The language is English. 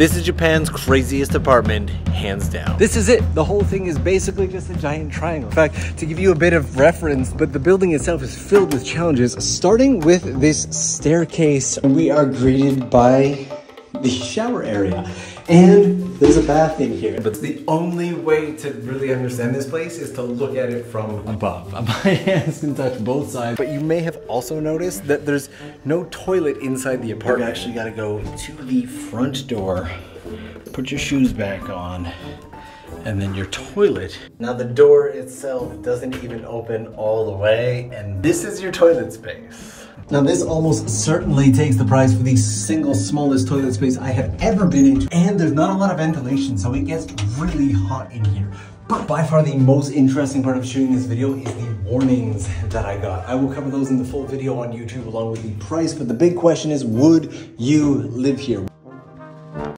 This is Japan's craziest apartment, hands down. This is it. The whole thing is basically just a giant triangle. In fact, to give you a bit of reference, but the building itself is filled with challenges, starting with this staircase. We are greeted by the shower area. And there's a bath in here. But the only way to really understand this place is to look at it from above. My hands can touch both sides. But you may have also noticed that there's no toilet inside the apartment. You actually gotta go to the front door, put your shoes back on, and then your toilet. Now the door itself doesn't even open all the way, and this is your toilet space. Now this almost certainly takes the prize for the single smallest toilet space I have ever been into. And there's not a lot of ventilation, so it gets really hot in here. But by far the most interesting part of shooting this video is the warnings that I got. I will cover those in the full video on YouTube along with the price, but the big question is, would you live here?